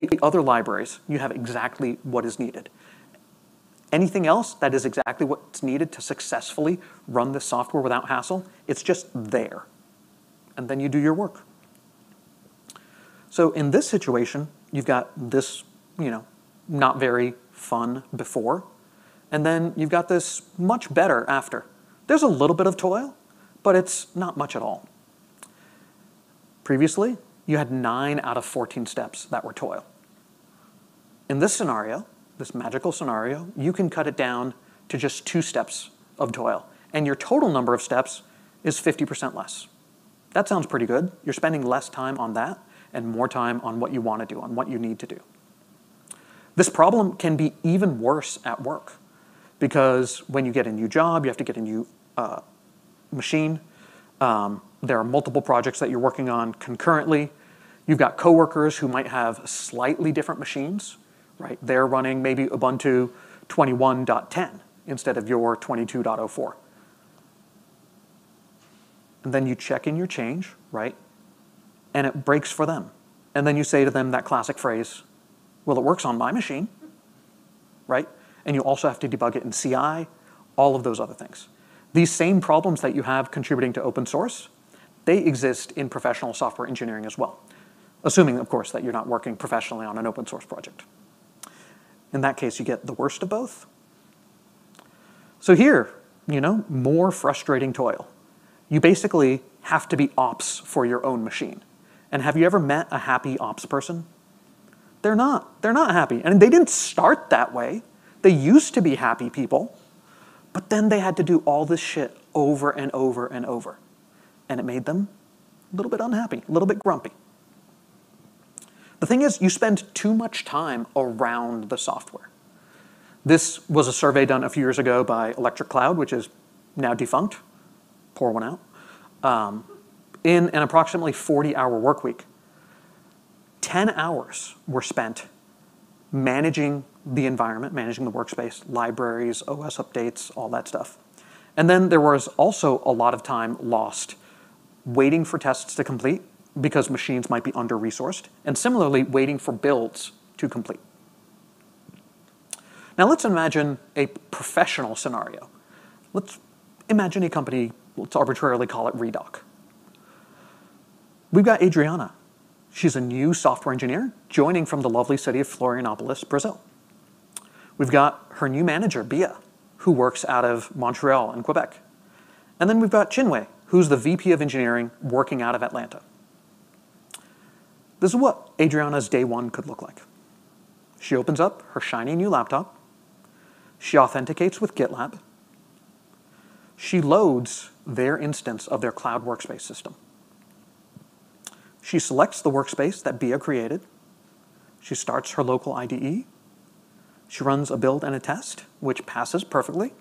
the other libraries, you have exactly what is needed. Anything else that is exactly what's needed to successfully run this software without hassle, it's just there, and then you do your work. So in this situation, you've got this, you know, not very fun before, and then you've got this much better after. There's a little bit of toil, but it's not much at all. Previously, you had nine out of 14 steps that were toil. In this scenario, this magical scenario, you can cut it down to just two steps of toil, and your total number of steps is 50% less. That sounds pretty good. You're spending less time on that and more time on what you want to do, on what you need to do. This problem can be even worse at work because when you get a new job, you have to get a new uh, machine. Um, there are multiple projects that you're working on concurrently. You've got coworkers who might have slightly different machines, right? They're running maybe Ubuntu 21.10 instead of your 22.04. And then you check in your change, right? And it breaks for them. And then you say to them that classic phrase, well, it works on my machine, right? And you also have to debug it in CI, all of those other things. These same problems that you have contributing to open source, they exist in professional software engineering as well. Assuming, of course, that you're not working professionally on an open source project. In that case, you get the worst of both. So here, you know, more frustrating toil. You basically have to be ops for your own machine. And have you ever met a happy ops person? They're not. They're not happy. And they didn't start that way. They used to be happy people, but then they had to do all this shit over and over and over. And it made them a little bit unhappy, a little bit grumpy. The thing is, you spend too much time around the software. This was a survey done a few years ago by Electric Cloud, which is now defunct. Pour one out. Um, in an approximately 40-hour work week, 10 hours were spent managing the environment, managing the workspace, libraries, OS updates, all that stuff. And then there was also a lot of time lost waiting for tests to complete because machines might be under-resourced, and similarly, waiting for builds to complete. Now let's imagine a professional scenario. Let's imagine a company, let's arbitrarily call it Redoc. We've got Adriana. She's a new software engineer joining from the lovely city of Florianopolis, Brazil. We've got her new manager, Bia, who works out of Montreal and Quebec. And then we've got Chinwe, who's the VP of engineering working out of Atlanta. This is what Adriana's day one could look like. She opens up her shiny new laptop. She authenticates with GitLab. She loads their instance of their cloud workspace system. She selects the workspace that Bia created. She starts her local IDE. She runs a build and a test, which passes perfectly.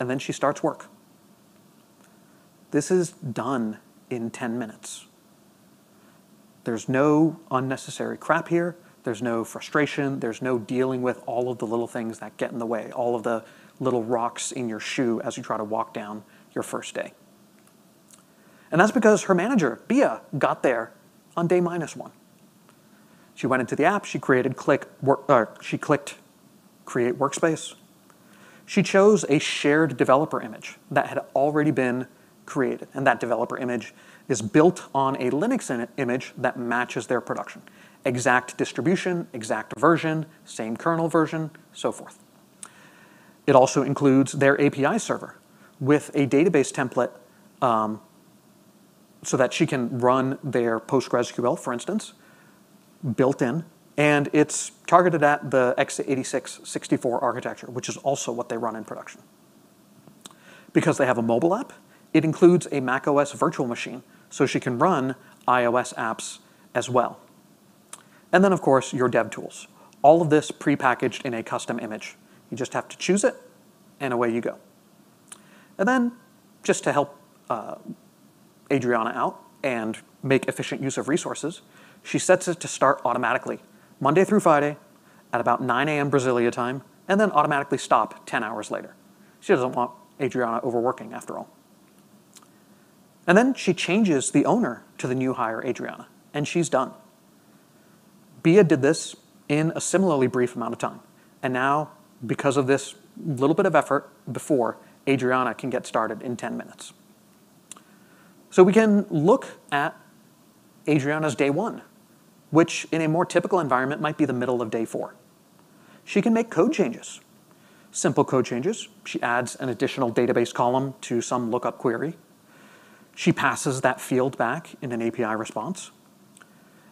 And then she starts work. This is done in 10 minutes. There's no unnecessary crap here. There's no frustration. There's no dealing with all of the little things that get in the way, all of the little rocks in your shoe as you try to walk down your first day. And that's because her manager, Bia, got there on day minus one. She went into the app, she created click, work, uh, she clicked create workspace. She chose a shared developer image that had already been created, and that developer image is built on a Linux image that matches their production. Exact distribution, exact version, same kernel version, so forth. It also includes their API server with a database template um, so that she can run their PostgreSQL, for instance, built in, and it's targeted at the x86 64 architecture, which is also what they run in production. Because they have a mobile app, it includes a macOS virtual machine so she can run iOS apps as well. And then, of course, your dev tools. All of this prepackaged in a custom image. You just have to choose it, and away you go. And then, just to help uh, Adriana out and make efficient use of resources, she sets it to start automatically, Monday through Friday, at about 9 a.m. Brasilia time, and then automatically stop 10 hours later. She doesn't want Adriana overworking, after all. And then she changes the owner to the new hire, Adriana, and she's done. Bia did this in a similarly brief amount of time. And now, because of this little bit of effort before, Adriana can get started in 10 minutes. So we can look at Adriana's day one, which in a more typical environment might be the middle of day four. She can make code changes, simple code changes. She adds an additional database column to some lookup query. She passes that field back in an API response.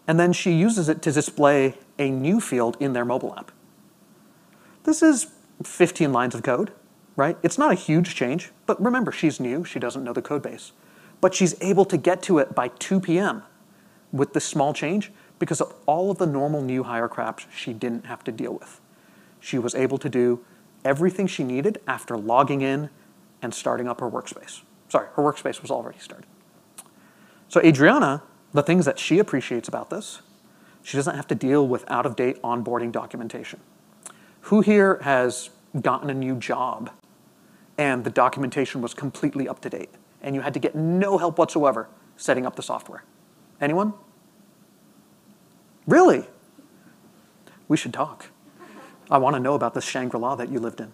And then she uses it to display a new field in their mobile app. This is 15 lines of code, right? It's not a huge change, but remember, she's new. She doesn't know the code base. But she's able to get to it by 2 p.m. with this small change because of all of the normal new hire crap she didn't have to deal with. She was able to do everything she needed after logging in and starting up her workspace. Sorry, her workspace was already started. So Adriana, the things that she appreciates about this, she doesn't have to deal with out-of-date onboarding documentation. Who here has gotten a new job and the documentation was completely up to date and you had to get no help whatsoever setting up the software? Anyone? Really? We should talk. I want to know about this Shangri-La that you lived in.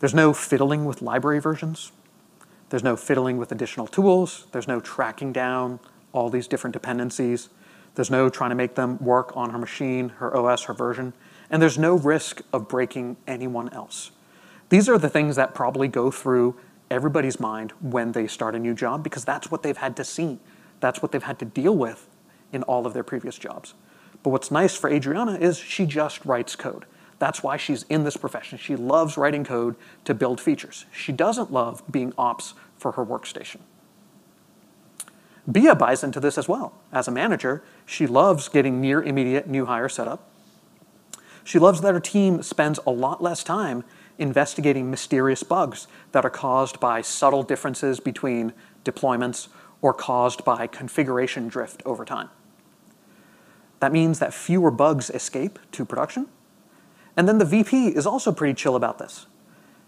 There's no fiddling with library versions. There's no fiddling with additional tools. There's no tracking down all these different dependencies. There's no trying to make them work on her machine, her OS, her version and there's no risk of breaking anyone else. These are the things that probably go through everybody's mind when they start a new job because that's what they've had to see. That's what they've had to deal with in all of their previous jobs. But what's nice for Adriana is she just writes code. That's why she's in this profession. She loves writing code to build features. She doesn't love being ops for her workstation. Bia buys into this as well. As a manager, she loves getting near immediate new hire setup. She loves that her team spends a lot less time investigating mysterious bugs that are caused by subtle differences between deployments or caused by configuration drift over time. That means that fewer bugs escape to production. And then the VP is also pretty chill about this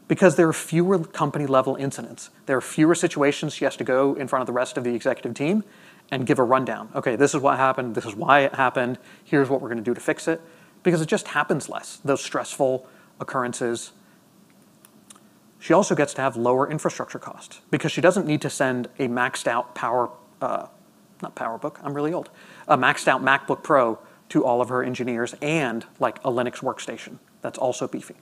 because there are fewer company level incidents. There are fewer situations she has to go in front of the rest of the executive team and give a rundown. Okay, this is what happened, this is why it happened, here's what we're gonna do to fix it because it just happens less, those stressful occurrences. She also gets to have lower infrastructure costs because she doesn't need to send a maxed out power, uh, not PowerBook, I'm really old, a maxed out MacBook Pro to all of her engineers and like a Linux workstation that's also beefy.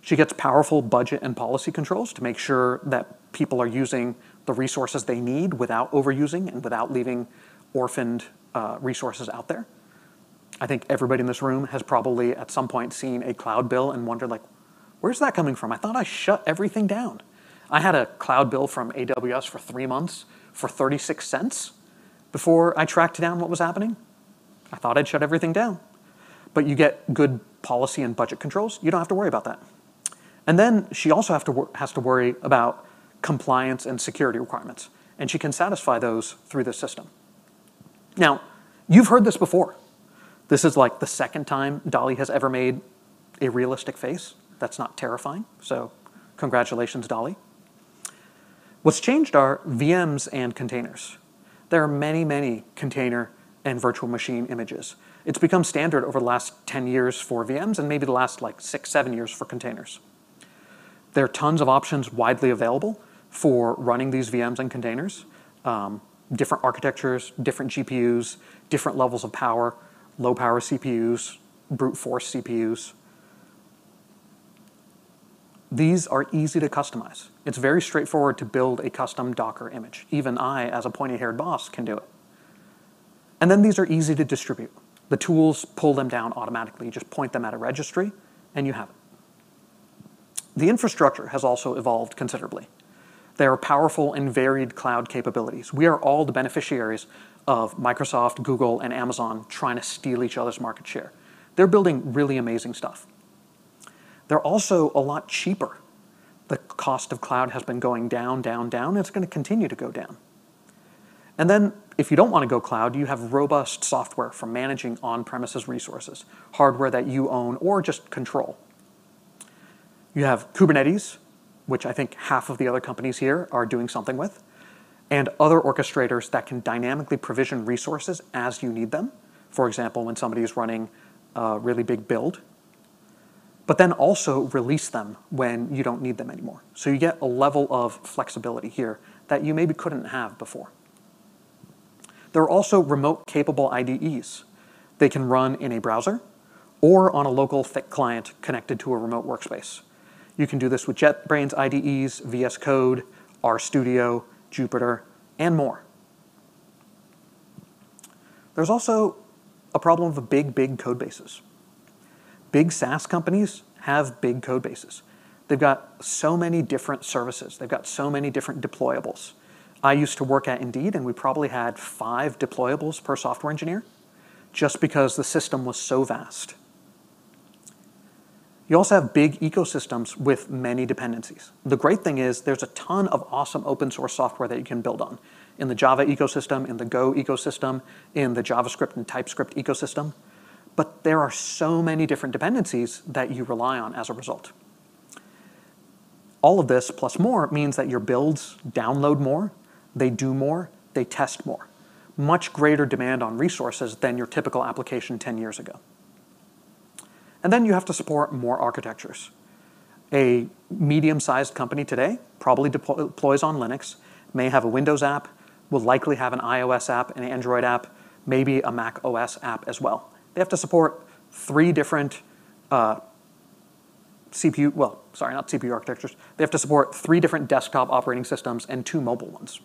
She gets powerful budget and policy controls to make sure that people are using the resources they need without overusing and without leaving orphaned uh, resources out there. I think everybody in this room has probably at some point seen a cloud bill and wondered like, where's that coming from? I thought I shut everything down. I had a cloud bill from AWS for three months for 36 cents before I tracked down what was happening. I thought I'd shut everything down. But you get good policy and budget controls, you don't have to worry about that. And then she also to has to worry about compliance and security requirements. And she can satisfy those through the system. Now, you've heard this before. This is like the second time DALL-E has ever made a realistic face. That's not terrifying, so congratulations, DALL-E. What's changed are VMs and containers. There are many, many container and virtual machine images. It's become standard over the last 10 years for VMs and maybe the last like six, seven years for containers. There are tons of options widely available for running these VMs and containers. Um, different architectures, different GPUs, different levels of power, low power CPUs, brute force CPUs. These are easy to customize. It's very straightforward to build a custom Docker image. Even I, as a pointy-haired boss, can do it. And then these are easy to distribute. The tools pull them down automatically. You just point them at a registry, and you have it. The infrastructure has also evolved considerably. There are powerful and varied cloud capabilities. We are all the beneficiaries of Microsoft, Google, and Amazon trying to steal each other's market share. They're building really amazing stuff. They're also a lot cheaper. The cost of cloud has been going down, down, down, and it's going to continue to go down. And then if you don't want to go cloud, you have robust software for managing on-premises resources, hardware that you own or just control. You have Kubernetes, which I think half of the other companies here are doing something with and other orchestrators that can dynamically provision resources as you need them for example, when somebody is running a really big build, but then also release them when you don't need them anymore. So you get a level of flexibility here that you maybe couldn't have before. There are also remote capable IDEs. They can run in a browser or on a local thick client connected to a remote workspace. You can do this with JetBrains IDEs, VS Code, RStudio, Jupyter, and more. There's also a problem of big, big code bases. Big SaaS companies have big code bases. They've got so many different services. They've got so many different deployables. I used to work at Indeed, and we probably had five deployables per software engineer just because the system was so vast. You also have big ecosystems with many dependencies. The great thing is there's a ton of awesome open source software that you can build on in the Java ecosystem, in the Go ecosystem, in the JavaScript and TypeScript ecosystem. But there are so many different dependencies that you rely on as a result. All of this plus more means that your builds download more, they do more, they test more. Much greater demand on resources than your typical application 10 years ago. And then you have to support more architectures. A medium-sized company today probably deploys on Linux, may have a Windows app, will likely have an iOS app, an Android app, maybe a Mac OS app as well. They have to support three different uh, CPU, well, sorry, not CPU architectures. They have to support three different desktop operating systems and two mobile ones.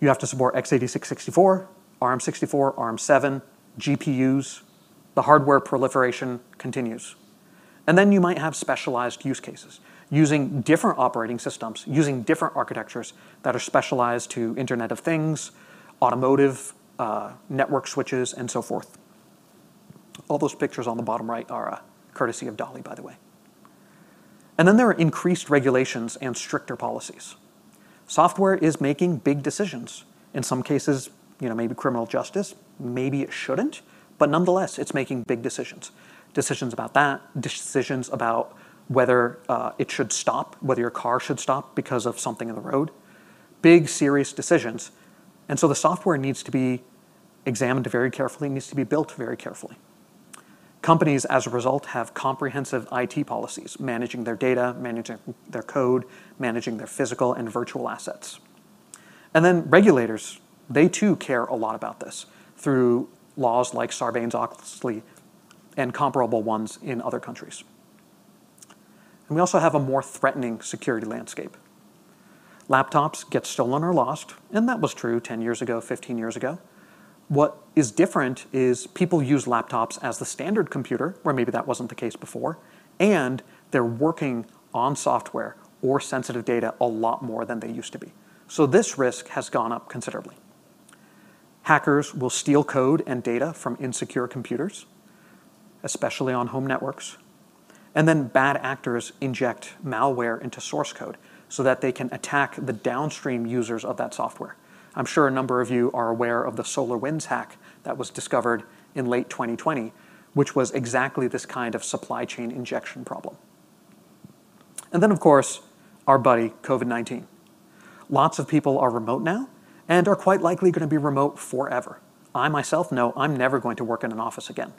You have to support x86 64, ARM64, ARM7, GPUs. The hardware proliferation continues. And then you might have specialized use cases using different operating systems, using different architectures that are specialized to Internet of Things, automotive, uh, network switches, and so forth. All those pictures on the bottom right are uh, courtesy of DALL-E, by the way. And then there are increased regulations and stricter policies. Software is making big decisions. In some cases, you know, maybe criminal justice, maybe it shouldn't, but nonetheless, it's making big decisions. Decisions about that, decisions about whether uh, it should stop, whether your car should stop because of something in the road. Big, serious decisions. And so the software needs to be examined very carefully, needs to be built very carefully. Companies, as a result, have comprehensive IT policies, managing their data, managing their code, managing their physical and virtual assets. And then regulators, they too care a lot about this through laws like Sarbanes-Oxley and comparable ones in other countries. And we also have a more threatening security landscape. Laptops get stolen or lost, and that was true 10 years ago, 15 years ago. What is different is people use laptops as the standard computer, where maybe that wasn't the case before, and they're working on software or sensitive data a lot more than they used to be. So this risk has gone up considerably. Hackers will steal code and data from insecure computers, especially on home networks. And then bad actors inject malware into source code so that they can attack the downstream users of that software. I'm sure a number of you are aware of the SolarWinds hack that was discovered in late 2020, which was exactly this kind of supply chain injection problem. And then, of course, our buddy, COVID-19. Lots of people are remote now and are quite likely going to be remote forever. I myself know I'm never going to work in an office again.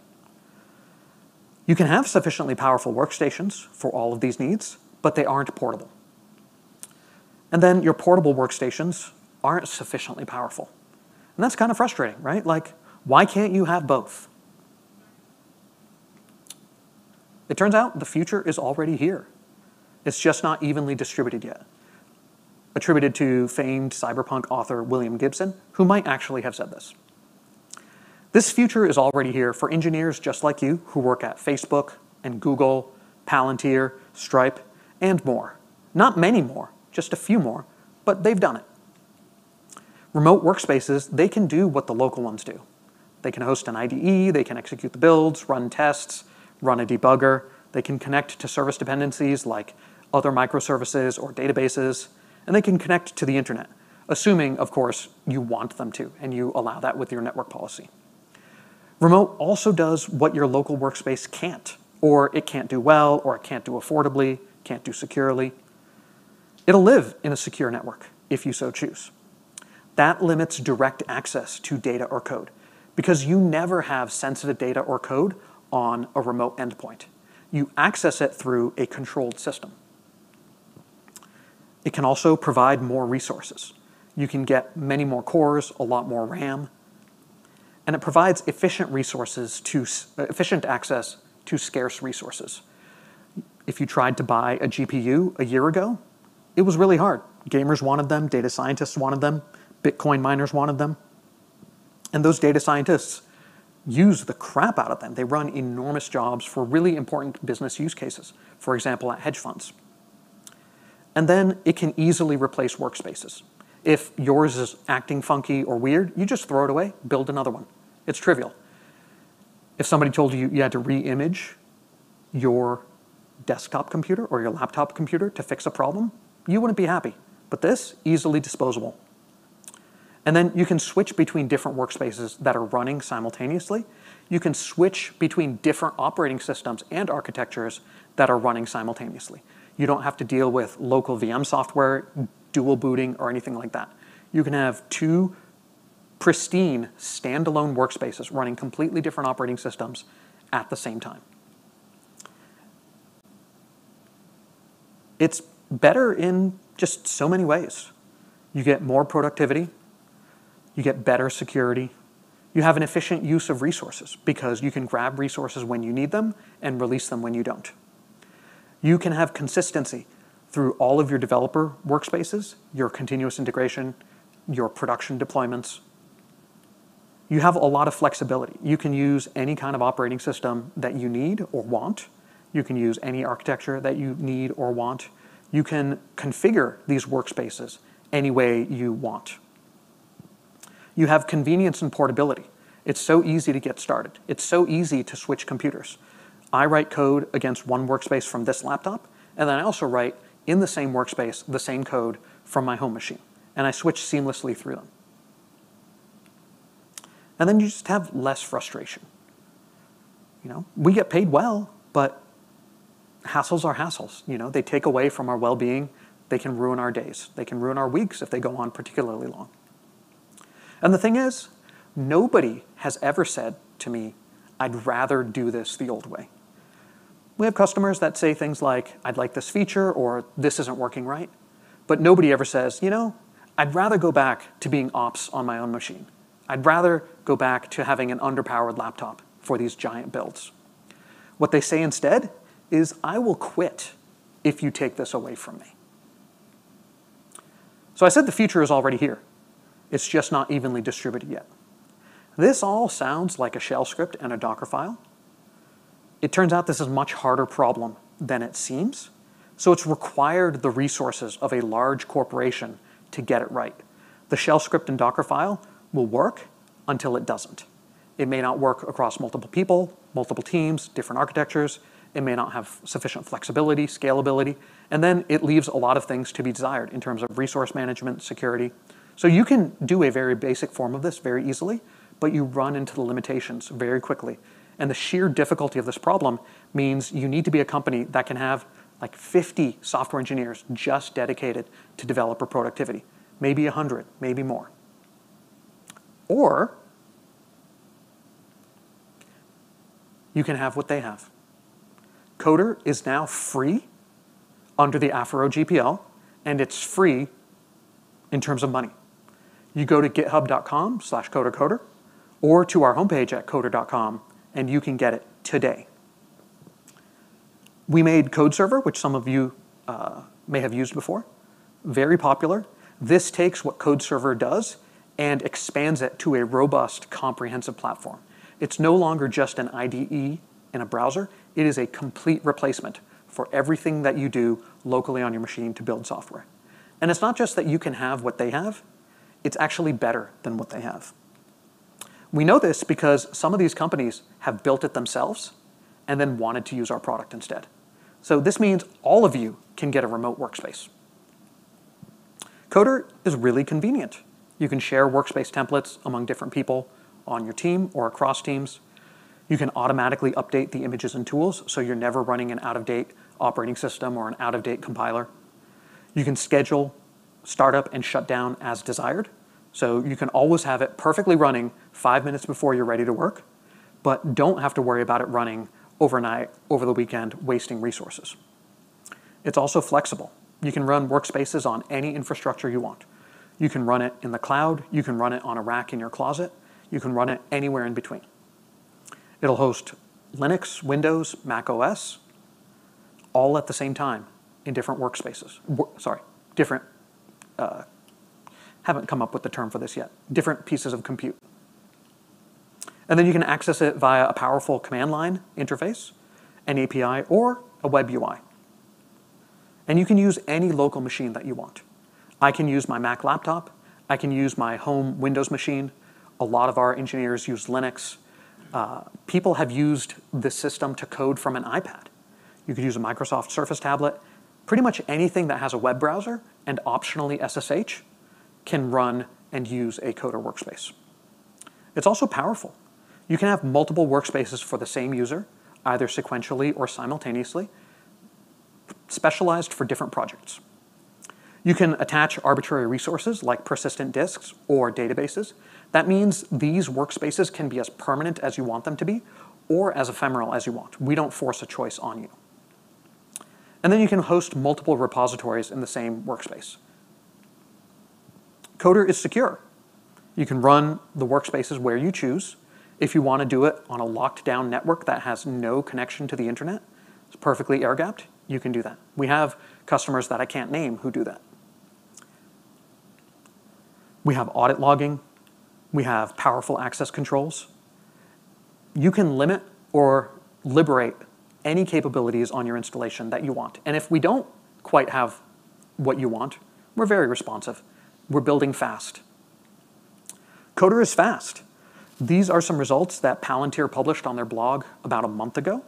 You can have sufficiently powerful workstations for all of these needs, but they aren't portable. And then your portable workstations aren't sufficiently powerful. And that's kind of frustrating, right? Like, why can't you have both? It turns out the future is already here. It's just not evenly distributed yet. Attributed to famed cyberpunk author William Gibson, who might actually have said this. This future is already here for engineers just like you who work at Facebook and Google, Palantir, Stripe, and more. Not many more, just a few more, but they've done it. Remote workspaces, they can do what the local ones do. They can host an IDE, they can execute the builds, run tests, run a debugger, they can connect to service dependencies like other microservices or databases, and they can connect to the internet, assuming, of course, you want them to and you allow that with your network policy. Remote also does what your local workspace can't, or it can't do well, or it can't do affordably, can't do securely. It'll live in a secure network if you so choose. That limits direct access to data or code. because you never have sensitive data or code on a remote endpoint. You access it through a controlled system. It can also provide more resources. You can get many more cores, a lot more RAM, and it provides efficient resources to efficient access to scarce resources. If you tried to buy a GPU a year ago, it was really hard. Gamers wanted them, data scientists wanted them, Bitcoin miners wanted them. And those data scientists use the crap out of them. They run enormous jobs for really important business use cases, for example, at hedge funds. And then it can easily replace workspaces. If yours is acting funky or weird, you just throw it away, build another one. It's trivial. If somebody told you you had to re-image your desktop computer or your laptop computer to fix a problem, you wouldn't be happy. But this, easily disposable. And then you can switch between different workspaces that are running simultaneously. You can switch between different operating systems and architectures that are running simultaneously. You don't have to deal with local VM software, dual booting, or anything like that. You can have two pristine standalone workspaces running completely different operating systems at the same time. It's better in just so many ways. You get more productivity, you get better security. You have an efficient use of resources because you can grab resources when you need them and release them when you don't. You can have consistency through all of your developer workspaces, your continuous integration, your production deployments. You have a lot of flexibility. You can use any kind of operating system that you need or want. You can use any architecture that you need or want. You can configure these workspaces any way you want. You have convenience and portability. It's so easy to get started. It's so easy to switch computers. I write code against one workspace from this laptop, and then I also write in the same workspace the same code from my home machine, and I switch seamlessly through them. And then you just have less frustration. You know, we get paid well, but hassles are hassles. You know, they take away from our well-being. They can ruin our days. They can ruin our weeks if they go on particularly long. And the thing is, nobody has ever said to me, I'd rather do this the old way. We have customers that say things like, I'd like this feature, or this isn't working right. But nobody ever says, you know, I'd rather go back to being ops on my own machine. I'd rather go back to having an underpowered laptop for these giant builds. What they say instead is, I will quit if you take this away from me. So I said the future is already here. It's just not evenly distributed yet. This all sounds like a shell script and a Docker file. It turns out this is a much harder problem than it seems. So it's required the resources of a large corporation to get it right. The shell script and Docker file will work until it doesn't. It may not work across multiple people, multiple teams, different architectures. It may not have sufficient flexibility, scalability, and then it leaves a lot of things to be desired in terms of resource management, security, so you can do a very basic form of this very easily, but you run into the limitations very quickly. And the sheer difficulty of this problem means you need to be a company that can have like 50 software engineers just dedicated to developer productivity, maybe 100, maybe more. Or you can have what they have. Coder is now free under the Affero GPL, and it's free in terms of money you go to github.com slash codercoder or to our homepage at coder.com and you can get it today. We made Code Server, which some of you uh, may have used before, very popular. This takes what Code Server does and expands it to a robust, comprehensive platform. It's no longer just an IDE in a browser. It is a complete replacement for everything that you do locally on your machine to build software. And it's not just that you can have what they have, it's actually better than what they have. We know this because some of these companies have built it themselves and then wanted to use our product instead. So this means all of you can get a remote workspace. Coder is really convenient. You can share workspace templates among different people on your team or across teams. You can automatically update the images and tools so you're never running an out-of-date operating system or an out-of-date compiler. You can schedule startup and shut down as desired. So you can always have it perfectly running five minutes before you're ready to work, but don't have to worry about it running overnight, over the weekend, wasting resources. It's also flexible. You can run workspaces on any infrastructure you want. You can run it in the cloud, you can run it on a rack in your closet, you can run it anywhere in between. It'll host Linux, Windows, Mac OS, all at the same time in different workspaces. Wor- sorry, different, uh, haven't come up with the term for this yet, different pieces of compute. And then you can access it via a powerful command line interface, an API, or a web UI. And you can use any local machine that you want. I can use my Mac laptop, I can use my home Windows machine. A lot of our engineers use Linux. Uh, people have used this system to code from an iPad. You could use a Microsoft Surface tablet. Pretty much anything that has a web browser and optionally SSH can run and use a coder workspace. It's also powerful. You can have multiple workspaces for the same user, either sequentially or simultaneously, specialized for different projects. You can attach arbitrary resources like persistent disks or databases. That means these workspaces can be as permanent as you want them to be or as ephemeral as you want. We don't force a choice on you. And then you can host multiple repositories in the same workspace. Coder is secure. You can run the workspaces where you choose. If you want to do it on a locked down network that has no connection to the internet, it's perfectly air gapped, you can do that. We have customers that I can't name who do that. We have audit logging. We have powerful access controls. You can limit or liberate any capabilities on your installation that you want. And if we don't quite have what you want, we're very responsive. We're building fast. Coder is fast. These are some results that Palantir published on their blog about a month ago.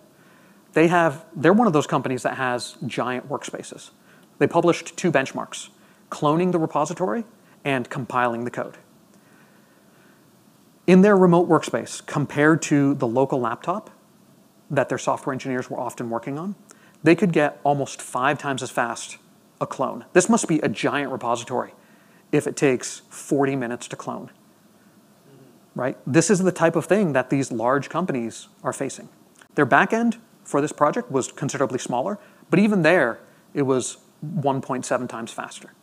They have, they're one of those companies that has giant workspaces. They published two benchmarks, cloning the repository and compiling the code. In their remote workspace, compared to the local laptop that their software engineers were often working on, they could get almost five times as fast a clone. This must be a giant repository if it takes 40 minutes to clone. Right? This is the type of thing that these large companies are facing. Their backend for this project was considerably smaller, but even there, it was 1.7 times faster.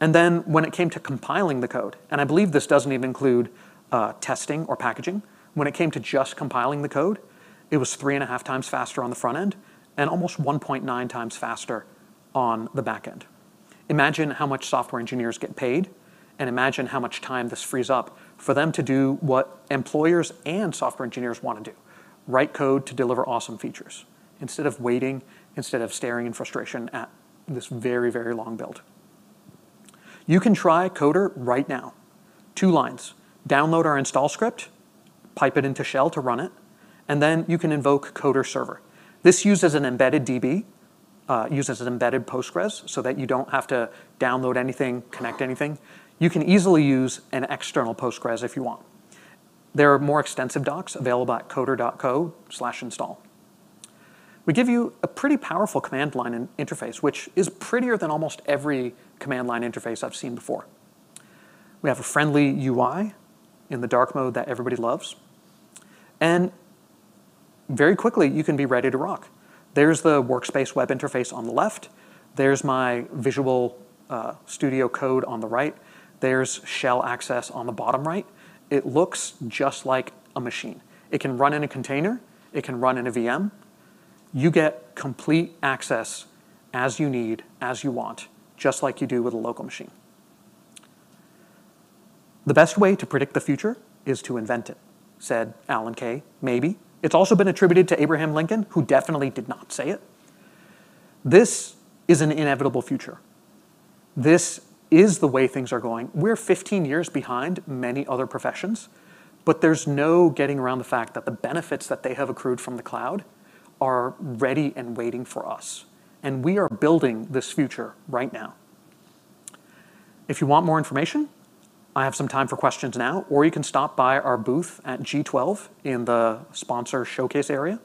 And then when it came to compiling the code, and I believe this doesn't even include uh, testing or packaging, when it came to just compiling the code, it was three and a half times faster on the front end and almost 1.9 times faster on the back end. Imagine how much software engineers get paid, and imagine how much time this frees up for them to do what employers and software engineers want to do write code to deliver awesome features instead of waiting, instead of staring in frustration at this very, very long build. You can try Coder right now. Two lines. Download our install script, pipe it into shell to run it, and then you can invoke Coder server. This uses an embedded DB, uh, uses an embedded Postgres so that you don't have to download anything, connect anything. You can easily use an external Postgres if you want. There are more extensive docs available at coder.co slash install. We give you a pretty powerful command line interface, which is prettier than almost every command line interface I've seen before. We have a friendly UI in the dark mode that everybody loves. And very quickly, you can be ready to rock. There's the workspace web interface on the left. There's my Visual uh, Studio Code on the right. There's shell access on the bottom right it looks just like a machine. It can run in a container, it can run in a VM. You get complete access as you need, as you want, just like you do with a local machine. The best way to predict the future is to invent it, said Alan Kay. Maybe. It's also been attributed to Abraham Lincoln, who definitely did not say it. This is an inevitable future. This is the way things are going. We're 15 years behind many other professions, but there's no getting around the fact that the benefits that they have accrued from the cloud are ready and waiting for us. And we are building this future right now. If you want more information, I have some time for questions now, or you can stop by our booth at G12 in the sponsor showcase area.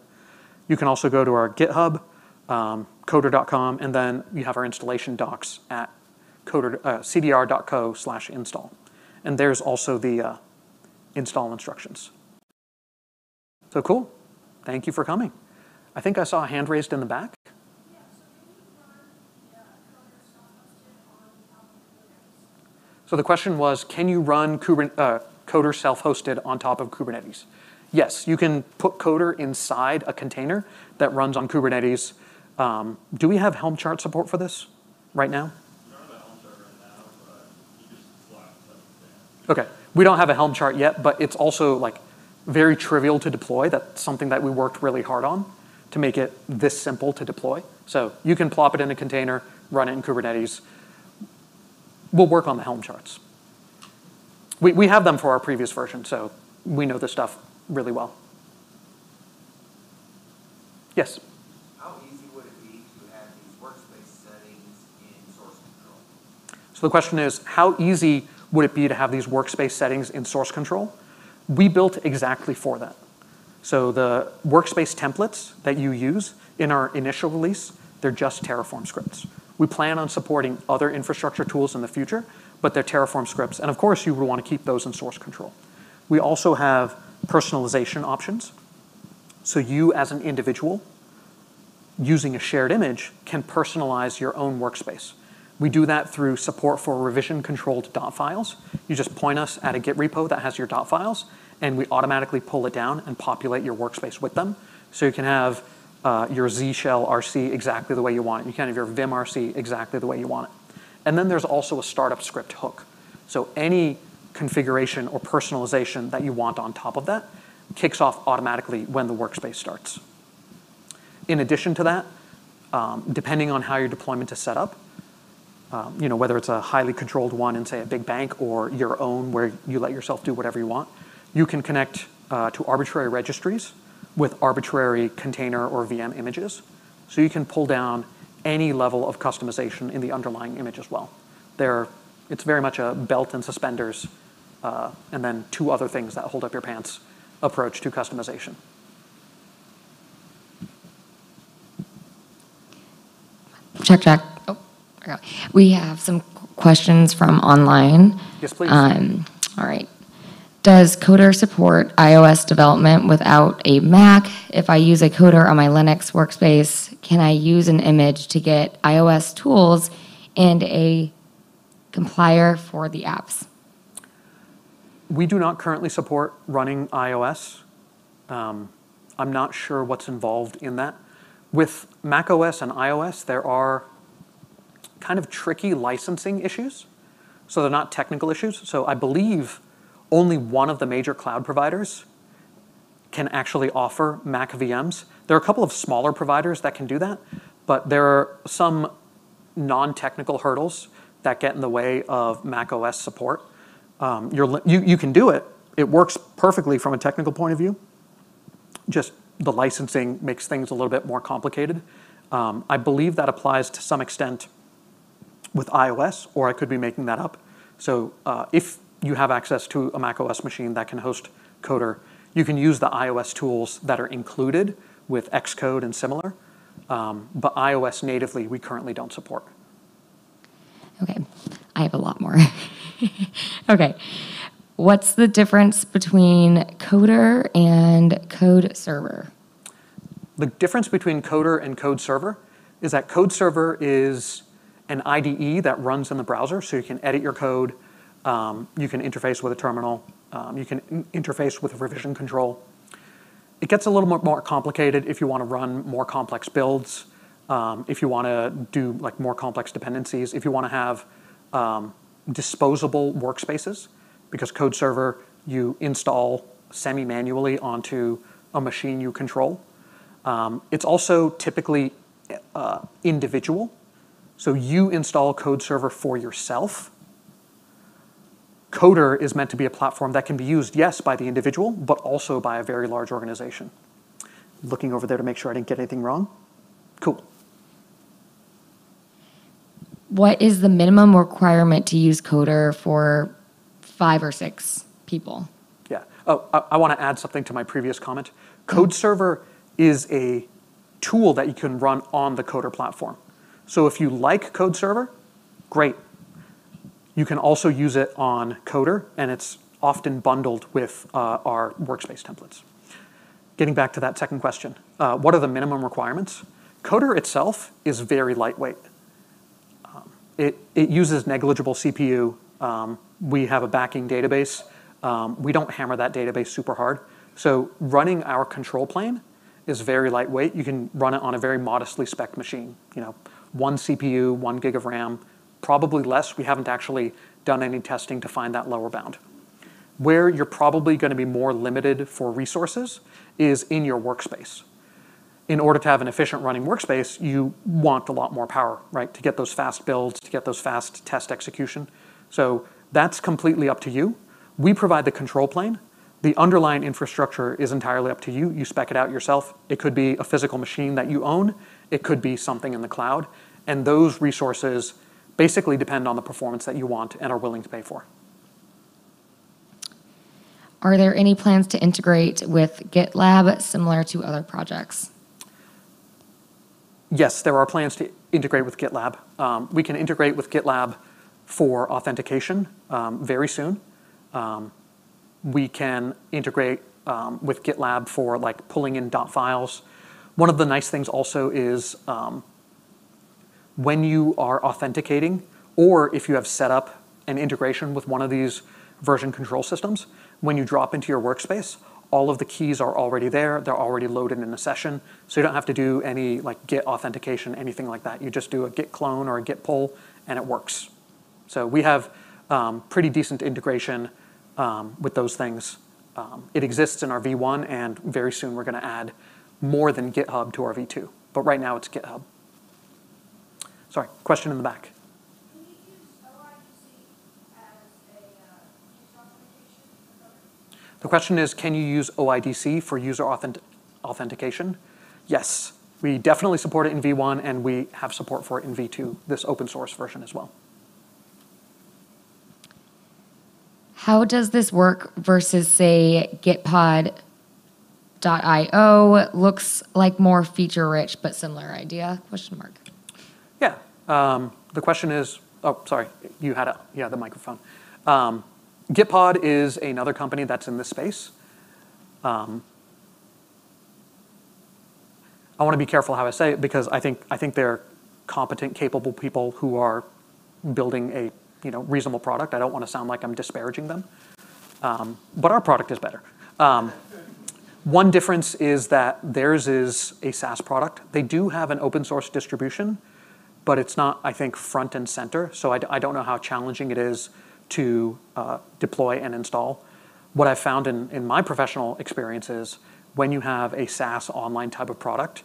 You can also go to our GitHub, um, coder.com, and then you have our installation docs at coder, uh, cdr.co slash install. And there's also the, uh, install instructions. So cool. Thank you for coming. I think I saw a hand raised in the back. So the question was, can you run uh, Coder self-hosted on top of Kubernetes? Yes, you can put Coder inside a container that runs on Kubernetes. Um, do we have Helm chart support for this right now? Okay, we don't have a Helm chart yet, but it's also like very trivial to deploy. That's something that we worked really hard on to make it this simple to deploy. So you can plop it in a container, run it in Kubernetes. We'll work on the Helm charts. We, we have them for our previous version, so we know this stuff really well. Yes? How easy would it be to have these workspace settings in source control? So the question is, how easy would it be to have these workspace settings in source control? We built exactly for that. So the workspace templates that you use in our initial release, they're just Terraform scripts. We plan on supporting other infrastructure tools in the future, but they're Terraform scripts. And of course, you would want to keep those in source control. We also have personalization options. So you as an individual, using a shared image, can personalize your own workspace. We do that through support for revision controlled dot files. You just point us at a Git repo that has your dot files, and we automatically pull it down and populate your workspace with them. So you can have uh, your Z shell RC exactly the way you want it. You can have your Vim RC exactly the way you want it. And then there's also a startup script hook. So any configuration or personalization that you want on top of that kicks off automatically when the workspace starts. In addition to that, um, depending on how your deployment is set up, um, you know, whether it's a highly controlled one in, say, a big bank or your own where you let yourself do whatever you want, you can connect uh, to arbitrary registries with arbitrary container or VM images. So you can pull down any level of customization in the underlying image as well. There, it's very much a belt and suspenders, uh, and then two other things that hold up your pants approach to customization. Check, check. Oh, we have some questions from online. Yes, please. Um, all right. Does Coder support iOS development without a Mac? If I use a Coder on my Linux workspace, can I use an image to get iOS tools and a compiler for the apps? We do not currently support running iOS. Um, I'm not sure what's involved in that. With macOS and iOS, there are kind of tricky licensing issues. So they're not technical issues. So I believe only one of the major cloud providers can actually offer Mac VMs. There are a couple of smaller providers that can do that, but there are some non-technical hurdles that get in the way of Mac OS support. Um, you, you can do it. It works perfectly from a technical point of view. Just the licensing makes things a little bit more complicated. Um, I believe that applies to some extent with iOS, or I could be making that up. So uh, if you have access to a Mac OS machine that can host Coder, you can use the iOS tools that are included with Xcode and similar. Um, but iOS natively, we currently don't support. Okay, I have a lot more. okay, what's the difference between Coder and Code Server? The difference between Coder and Code Server is that Code Server is an IDE that runs in the browser, so you can edit your code, um, you can interface with a terminal. Um, you can interface with a revision control. It gets a little more, more complicated if you want to run more complex builds, um, if you want to do like more complex dependencies, if you want to have um, disposable workspaces, because Code Server you install semi-manually onto a machine you control. Um, it's also typically uh, individual. So you install Code Server for yourself Coder is meant to be a platform that can be used, yes, by the individual, but also by a very large organization. Looking over there to make sure I didn't get anything wrong. Cool. What is the minimum requirement to use Coder for five or six people? Yeah. Oh, I, I want to add something to my previous comment. Code Server is a tool that you can run on the Coder platform. So if you like Code Server, great. You can also use it on Coder, and it's often bundled with uh, our workspace templates. Getting back to that second question, uh, what are the minimum requirements? Coder itself is very lightweight. Um, it, it uses negligible CPU. Um, we have a backing database. Um, we don't hammer that database super hard. So running our control plane is very lightweight. You can run it on a very modestly spec machine. You know, one CPU, one gig of RAM, probably less. We haven't actually done any testing to find that lower bound. Where you're probably going to be more limited for resources is in your workspace. In order to have an efficient running workspace, you want a lot more power, right? To get those fast builds, to get those fast test execution. So that's completely up to you. We provide the control plane. The underlying infrastructure is entirely up to you. You spec it out yourself. It could be a physical machine that you own. It could be something in the cloud. And those resources basically depend on the performance that you want and are willing to pay for. Are there any plans to integrate with GitLab similar to other projects? Yes, there are plans to integrate with GitLab. Um, we can integrate with GitLab for authentication um, very soon. Um, we can integrate um, with GitLab for like pulling in dot files. One of the nice things also is um, when you are authenticating, or if you have set up an integration with one of these version control systems, when you drop into your workspace, all of the keys are already there. They're already loaded in a session. So you don't have to do any like Git authentication, anything like that. You just do a Git clone or a Git pull, and it works. So we have um, pretty decent integration um, with those things. Um, it exists in our V1, and very soon we're going to add more than GitHub to our V2. But right now it's GitHub. Sorry, question in the back. The question is, can you use OIDC for user authentic- authentication? Yes, we definitely support it in V1, and we have support for it in V2, this open source version as well. How does this work versus, say, Gitpod.io? Looks like more feature rich, but similar idea? Question mark. Um, the question is, oh, sorry, you had the microphone. Um, Gitpod is another company that's in this space. Um, I want to be careful how I say it because I think I think they're competent, capable people who are building a you know reasonable product. I don't want to sound like I'm disparaging them, but our product is better. One difference is that theirs is a SaaS product. They do have an open source distribution, but it's not, I think, front and center. So I, I don't know how challenging it is to uh, deploy and install. What I've found in, in my professional experience is when you have a SaaS online type of product,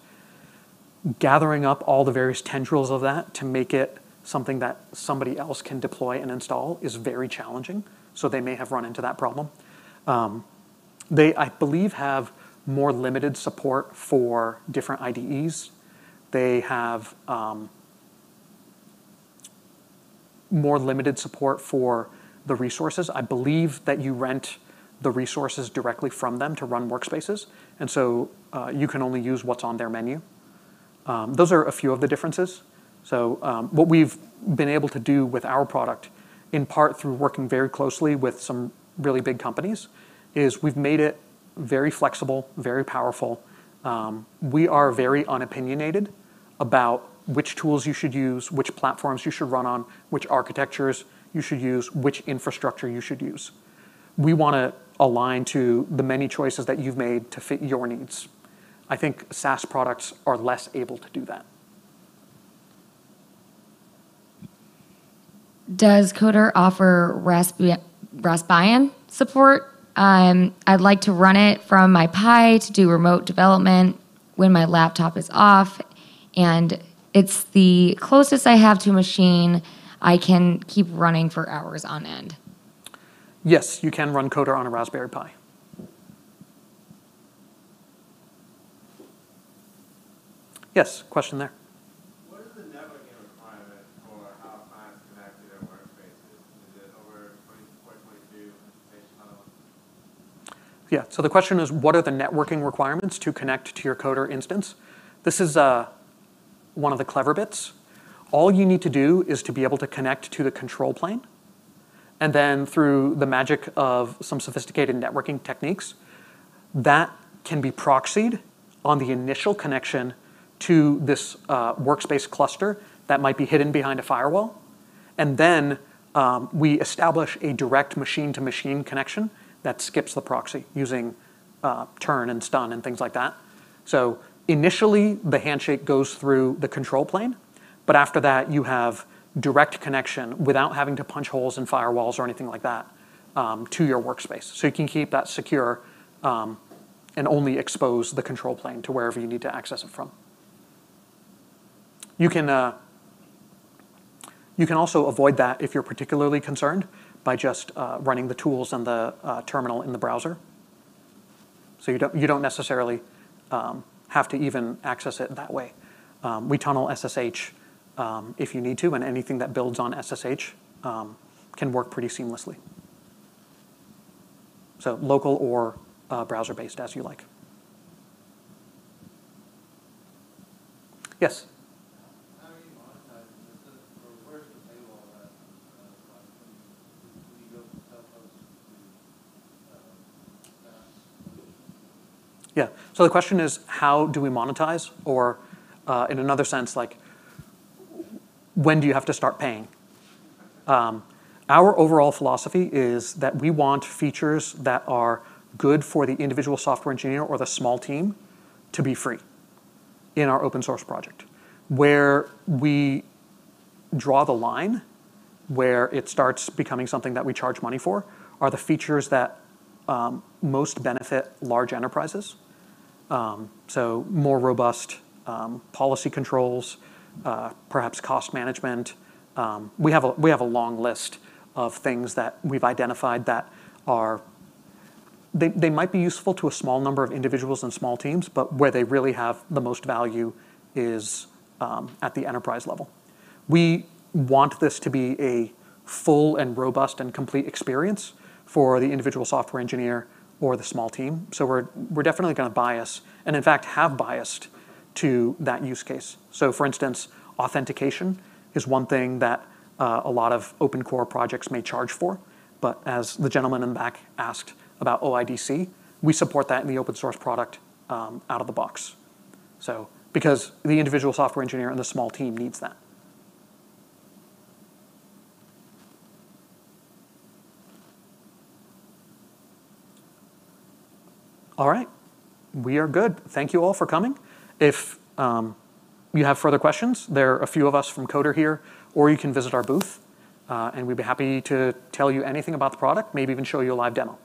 gathering up all the various tendrils of that to make it something that somebody else can deploy and install is very challenging. So they may have run into that problem. Um, they, I believe, have more limited support for different IDEs. They have um, more limited support for the resources. I believe that you rent the resources directly from them to run workspaces, and so uh, you can only use what's on their menu. Um, those are a few of the differences. So um, what we've been able to do with our product, in part through working very closely with some really big companies, is we've made it very flexible, very powerful. Um, we are very unopinionated about which tools you should use, which platforms you should run on, which architectures you should use, which infrastructure you should use. We want to align to the many choices that you've made to fit your needs. I think SaaS products are less able to do that. Does Coder offer Raspbian support? Um, I'd like to run it from my Pi to do remote development when my laptop is off, and it's the closest I have to a machine I can keep running for hours on end. Yes, you can run Coder on a Raspberry Pi. Yes, question there. What is the networking requirement for how clients connect to their workspaces? Is it over 2422 Yeah, so the question is, what are the networking requirements to connect to your Coder instance? This is uh, one of the clever bits. All you need to do is to be able to connect to the control plane, And then through the magic of some sophisticated networking techniques, that can be proxied on the initial connection to this uh, workspace cluster that might be hidden behind a firewall. And then um, we establish a direct machine to machine connection that skips the proxy using uh, turn and stun and things like that. So initially, the handshake goes through the control plane, but after that, you have direct connection without having to punch holes in firewalls or anything like that um, to your workspace. So you can keep that secure um, and only expose the control plane to wherever you need to access it from. You can, uh, you can also avoid that if you're particularly concerned by just uh, running the tools and the uh, terminal in the browser. So you don't, you don't necessarily um, have to even access it that way. Um, we tunnel SSH um, if you need to, and anything that builds on SSH um, can work pretty seamlessly. So local or uh, browser-based, as you like. Yes? How are you monetizing this? Is- Or where's the paywall at? uh, like, when you- when you go from self-host to, uh, SaaS? Yeah. So the question is, how do we monetize? Or uh, in another sense, like, when do you have to start paying? Um, our overall philosophy is that we want features that are good for the individual software engineer or the small team to be free in our open source project. Where we draw the line, where it starts becoming something that we charge money for, are the features that um, most benefit large enterprises. Um, so more robust um, policy controls, uh, perhaps cost management. Um, we have a we have a long list of things that we've identified that are they, might be useful to a small number of individuals and small teams, but where they really have the most value is at the enterprise level. We want this to be a full and robust and complete experience for the individual software engineer or the small team. So we're, we're definitely going to bias, and in fact have biased to that use case. So for instance, authentication is one thing that uh, a lot of open core projects may charge for. But as the gentleman in the back asked about OIDC, we support that in the open source product um, out of the box. So because the individual software engineer and the small team needs that. All right, we are good. Thank you all for coming. If um, you have further questions, there are a few of us from Coder here, or you can visit our booth, uh, and we'd be happy to tell you anything about the product, maybe even show you a live demo.